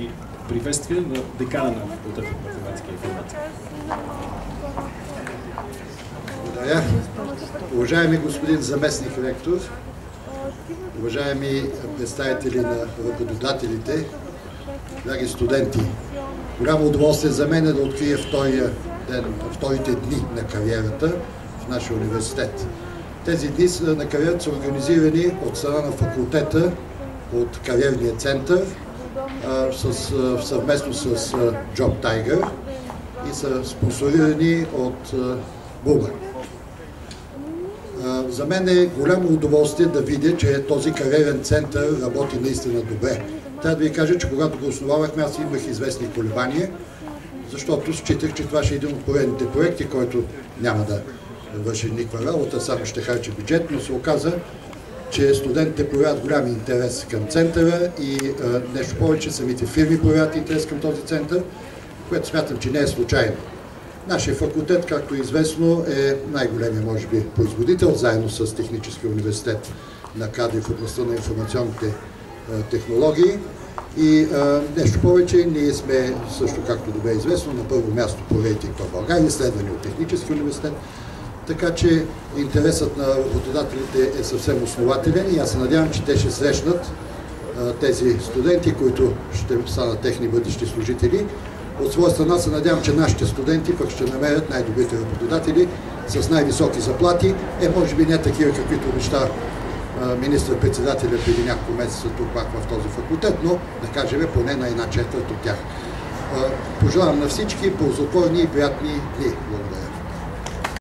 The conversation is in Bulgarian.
И приветствие на декана на факултета по математика и информатика. Благодаря. Уважаеми господин заместник ректор, уважаеми представители на работодателите, драги студенти, голямо удоволствие за мен е да открия втория ден, вторите дни на кариерата в нашия университет. Тези дни на кариерата са организирани от страна на факултета, от кариерния център, съвместно с Job Tiger и са спонсорирани от Буба. За мен е голямо удоволствие да видя, че този кариерен център работи наистина добре. Трябва да ви кажа, че когато го основавахме, аз имах известни колебания, защото считах, че това ще е един от поредните проекти, който няма да върши никаква работа, само ще харчи бюджет, но се оказа, че студентите проявяват голям интерес към центъра и а, нещо повече, самите фирми проявяват интерес към този център, което смятам, че не е случайно. Нашия факултет, както е известно, е най-големия, може би, производител, заедно с Техническия университет на кадри в областта на информационните а, технологии. И а, нещо повече, ние сме, също както добре известно, на първо място по рейтинг в България, следвани от Технически университет. Така че интересът на работодателите е съвсем основателен и аз се надявам, че те ще срещнат тези студенти, които ще станат техни бъдещи служители. От своя страна се надявам, че нашите студенти пък ще намерят най-добрите работодатели с най-високи заплати. Е, може би не такива, каквито обеща министър-председателя преди няколко месеца тук пак в този факултет, но да кажем поне на една четвърт от тях. Пожелавам на всички ползотворни и приятни дни. Благодаря.